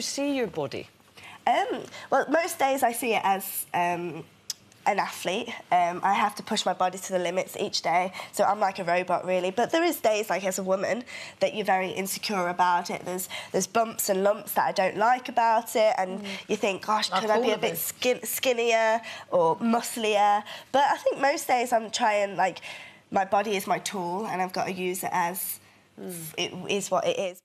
you see your body? Um, well, most days I see it as um, an athlete. Um, I have to push my body to the limits each day, so I'm like a robot, really. But there is days, like as a woman, that you're very insecure about it. There's there's bumps and lumps that I don't like about it, and mm. you think, gosh, could I be a bit skin skinnier or musclier? But I think most days I'm trying like my body is my tool, and I've got to use it as mm. it is what it is.